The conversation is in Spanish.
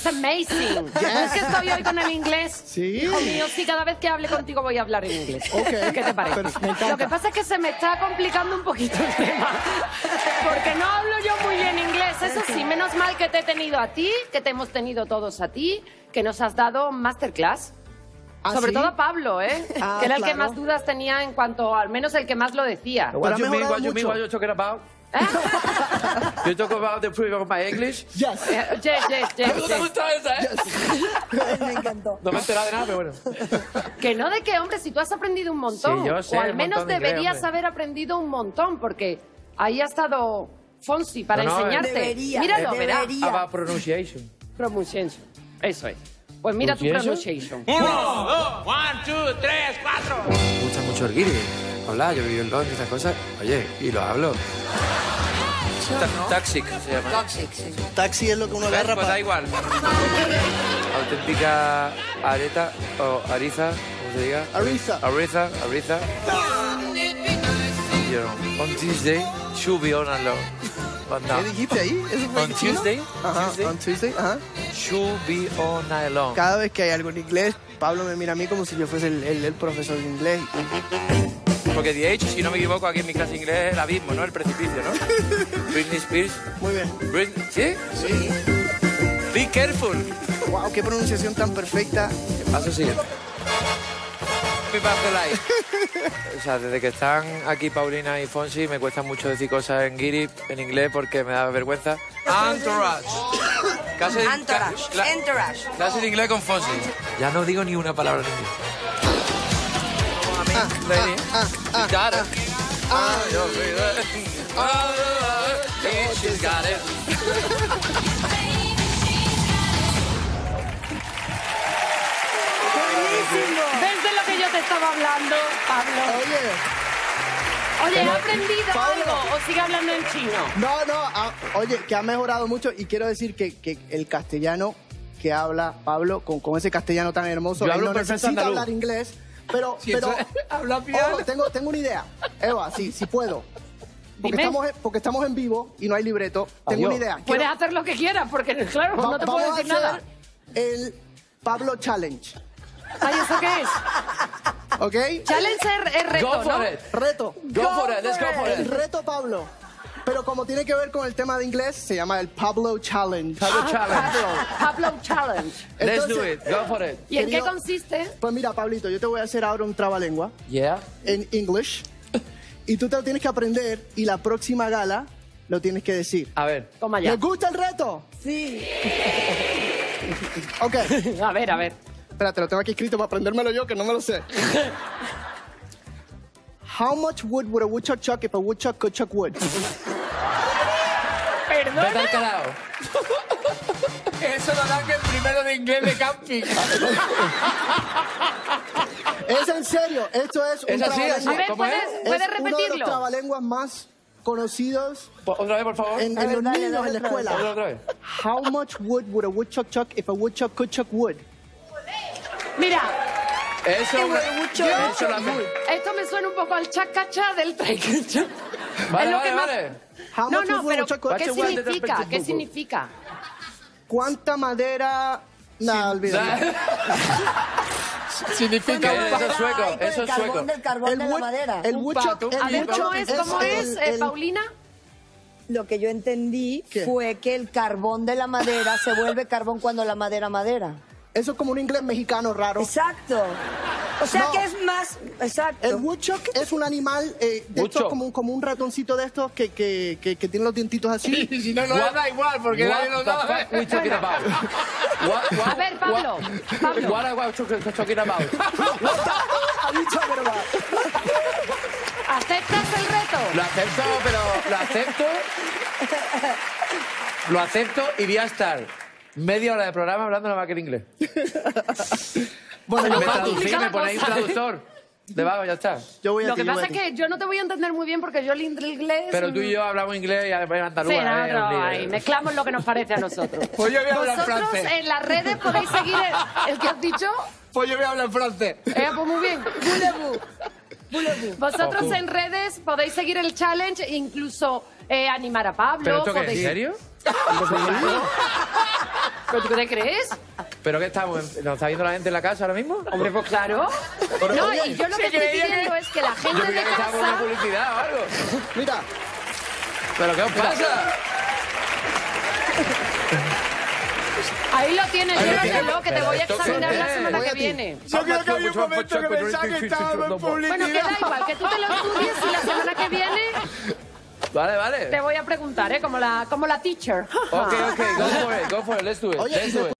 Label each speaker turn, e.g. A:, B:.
A: It's amazing. Es que estoy hoy con el inglés.
B: Sí.
A: Hijo mío, sí, cada vez que hable contigo voy a hablar en inglés.
B: Ok.
A: ¿Qué te parece? Lo que pasa es que se me está complicando un poquito el tema. Porque no hablo yo muy bien inglés. Eso sí, menos mal que te he tenido a ti, que te hemos tenido todos a ti, que nos has dado masterclass.
B: ¿Ah,
A: Sobre
B: sí?
A: todo Pablo, ¿eh?
B: Ah,
A: que era el que más dudas tenía en cuanto, al menos el que más lo decía.
C: What
B: ha
C: you mean? What you mean? What you talking about?
A: ¿Eh?
C: You talk about the improvement of my English?
B: Yes.
A: Eh, yes, yes, yes,
C: ¿Te
A: yes.
C: gusta esa, eh?
D: Me encantó.
C: No me he enterado de nada, pero bueno.
A: Que no de que, hombre, si tú has aprendido un montón.
C: Sí, yo sé,
A: o al menos
C: inglés,
A: deberías
C: hombre.
A: haber aprendido un montón, porque ahí ha estado Fonsi para
C: No, no,
A: enseñarte.
D: Debería,
A: Míralo, verá.
D: debería.
C: About pronunciation.
A: Pronunciation. Eso es. Pues mira tu
C: Pronunciation?
A: pronunciation.
C: Me gusta mucho el guiri. Hola, yo vivo en Londres y esas cosas. Oye, y lo hablo. Ta- Taxic se llama.
D: Toxic, sí.
B: Taxi es lo que uno agarra
C: Pues da igual. Auténtica areta o ariza, como se diga.
B: Ariza.
C: Ariza, ariza. You know, on Tuesday, should be on alone. But now,
B: ¿Qué dijiste ahí? ¿Eso fue
C: On? Tuesday,
B: Ajá,
C: Tuesday.
B: on Tuesday, ajá.
C: should be on night long.
B: Cada vez que hay algo en inglés, Pablo me mira a mí como si yo fuese el, el- el profesor de inglés.
C: Porque de hecho, si no me equivoco, aquí en mi clase de inglés es el abismo, ¿no? El precipicio, ¿no? Britney Spears.
B: Muy bien.
C: Britney, ¿Sí?
B: Sí.
C: Be careful.
B: Wow, qué pronunciación tan perfecta.
C: Paso siguiente. O sea, desde que están aquí Paulina y Fonsi me cuesta mucho decir cosas en guiri, en inglés, porque me da vergüenza. Entourage. Clase de,
D: entourage.
C: clase de inglés con Fonsi. Ya no digo ni una palabra en inglés. Ready?
B: ah,
C: Got it. Ah, yo soy de- Ah, yeah, she's got it.
A: ¿Ves de lo que yo te estaba hablando, Pablo?
B: Oye,
A: Oye, ¿has aprendido
B: Pablo.
A: algo o sigue hablando en chino?
B: no, no, ah, oye, que ha mejorado mucho y quiero decir que, que el castellano que habla Pablo, con, con ese castellano tan hermoso,
C: Yo
B: él
C: hablo
B: no necesita
C: andaluz.
B: hablar inglés, pero,
C: Sí,
B: pero
C: habla bien.
B: ojo, tengo, tengo una idea. Eva, sí, sí puedo. Porque
A: Dime.
B: estamos, en- porque estamos en vivo y no hay libreto. Tengo
C: Adiós.
B: una idea.
A: Puedes
B: Quiero-
A: hacer lo que quieras, porque claro,
B: va-
A: no te puedo decir
B: a hacer
A: nada.
B: el Pablo Challenge,
A: Ay, ¿eso qué es?
B: ¿ok?
A: Challenge es, reto,
C: Go for
A: ¿no?
C: it.
B: Reto.
C: Go for it. Let's go for
B: El
C: it.
B: reto Pablo. Pero como tiene que ver con el tema de inglés, se llama el Pablo Challenge.
C: Pablo Challenge.
A: Pablo Challenge.
C: Let's do
B: Entonces-
C: it. Go for it.
A: ¿Y en qué consiste?
B: Pues mira, Pablito, yo te voy a hacer ahora un trabalengua
C: Yeah.
B: en English y tú te lo tienes que aprender y la próxima gala lo tienes que decir.
C: A ver.
A: Toma ya.
B: ¿Les gusta el reto?
D: Sí.
B: Ok.
A: A ver, a ver.
B: Espérate, lo tengo aquí escrito para aprendérmelo yo, que no me lo sé. How much wood would a woodchuck chuck if a woodchuck could chuck wood?
C: Vete
A: ¿Perdona?
C: al carajo. Eso lo dan en primero de inglés de camping.
B: Es en serio, esto es un
C: Es así, así.
A: A ver,
C: ¿Cómo
A: ¿puedes,
C: es?
B: Es
A: ¿puedes
B: uno de los
A: repetirlo?
B: trabalenguas más conocidos
C: Otra vez, por favor.
B: en, en
D: ver,
B: los
D: dale,
B: niños
D: dale
B: en la
D: otra vez.
B: escuela.
C: Otra, vez.
B: How much wood would a woodchuck chuck if a woodchuck could chuck wood?
A: Mira,
C: Eso,
D: bueno, mucho.
C: eso hace.
A: esto me suena un poco al chacacha del tren.
C: Vale,
A: Es lo
C: vale,
A: que más-
C: vale.
B: How
A: No,
B: much
A: no, pero ¿qué significa? ¿Qué significa?
B: ¿Cuánta madera? Nah, olvídalo.
C: Significa eso es sueco, eso
D: el
C: es sueco.
D: carbón del carbón de la
B: wood-
D: madera.
B: el woodchuck, el
A: A ver, ¿cómo es? ¿Cómo
B: el-
A: es, eh,
B: el-
A: Paulina?
D: Lo que yo entendí
B: ¿Qué?
D: fue que el carbón de la madera se vuelve carbón cuando la madera madera.
B: Eso es como un inglés mexicano raro.
D: Exacto. O sea
B: No.
D: que es más. Exacto.
B: El woodchuck es un animal eh, de estos, como, un- como un ratoncito de estos que, que, que, que tiene los dientitos así.
C: si no, no da igual, porque
E: What the fuck we talking about? What, what,
A: A ver, Pablo, Pablo.
E: What are we talking- about?
B: Are you talking about?
A: ¿Aceptas el reto?
E: Lo acepto, pero lo acepto. Lo acepto y voy a estar media hora de programa hablando nada más que en inglés.
B: Bueno,
E: me
A: complicada
E: me ponéis un
A: cosa.
E: traductor. Debajo, ya está.
B: yo voy a
A: Lo
B: ti,
A: que
B: yo voy
A: pasa
B: a
A: es
B: ti.
A: que yo no te voy a entender muy bien porque yo el inglés...
E: Pero tú y yo hablamos inglés y además andaluz.
A: Sí,
E: ¿eh?
A: nosotros
E: Un lío.
A: ahí mezclamos lo que nos parece a nosotros.
C: Pues yo voy a hablar
A: Vosotros
C: francés.
A: en las redes podéis seguir el, el que has dicho.
C: Pues yo voy a hablar francés.
A: Eh, pues muy bien. Vosotros en redes podéis seguir el challenge e incluso eh, animar a Pablo.
E: ¿Pero esto qué es? ¿En
A: podéis-
E: serio?
A: ¿Pero tú qué te crees?
C: ¿Pero qué estamos? ¿Nos está viendo la gente en la casa ahora mismo?
A: Hombre, pues claro. No, y yo lo que estoy pidiendo es que la
C: Yo
A: gente de
C: creía que estábamos en una
A: casa...
C: publicidad o algo.
B: Mira,
C: ¿Pero qué os pasa?
A: Ahí lo tienes,
C: Ahí lo
A: llévatelo, que te voy a examinar la
C: es.
A: semana
B: Voy a
A: que
B: ti.
A: viene.
F: Yo creo que había un momento que pensaba que estábamos en publicidad.
A: Bueno, que da igual, que tú te lo estudies y la semana que viene
C: Vale, vale.
A: te voy a preguntar, ¿eh? Como la, como la teacher.
C: Ok, ok, go for it, go for it, let's do it,
B: Oye,
C: let's do it.